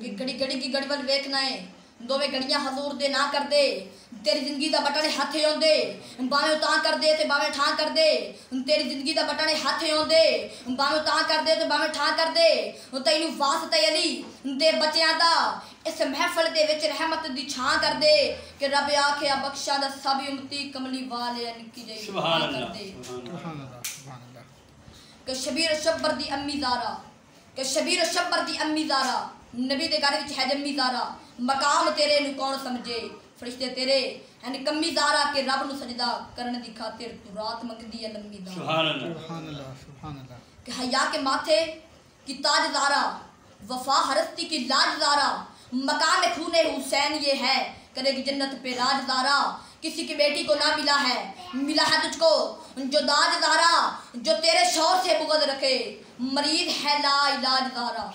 घड़ी घड़ी की गड़बड़ वेखना है। दोवे घड़िया हजूर दे ना कर दे। तेरी ज़िंदगी का बटन हाथे आंदे बावे ता कर दे बावे ठा कर दे। तेरी ज़िंदगी का बटन हाथे आंदे बावे ता कर दे बावे ठा कर दे। तेन वास ते दे बच्चों का इस महफल दे रहमत दी छां कर दे। के रब आखे बख्शा दा सब उम्मती कमली वाले शबीर शब्बर दी अम्मी दारा के शबीर शब्बर दी अम्मी दारा ਨਬੀ ਦੇ ਘਰ ਵਿੱਚ ਹੈ ਜੰਮੀ ਜ਼ਾਰਾ ਮਕਾਮ ਤੇਰੇ ਨੂੰ ਕੌਣ ਸਮਝੇ ਫਰਿਸ਼ਤੇ ਤੇਰੇ ਹਨ ਕੰਮੀ ਜ਼ਾਰਾ ਕਿ ਰੱਬ ਨੂੰ ਸਜਦਾ ਕਰਨ ਦੀ ਖਾਤਰ ਤੂੰ ਰਾਤ ਮੰਗਦੀ ਹੈ ਲੰਮੀ ਜ਼ਾਰਾ ਸੁਭਾਨ ਅੱਲਾਹ सुभान अल्लाह सुभान अल्लाह कि हया के माथे की ताजदारा वफा हरस्ती की लाजदारा मकाम खून हुसैन ये है करेगी जन्नत पे राजदारा किसी की बेटी को ना मिला है मिला है तुझको जो दाजदारा जो तेरे शौर से बुगद रखे मरीज है ला इलाजदारा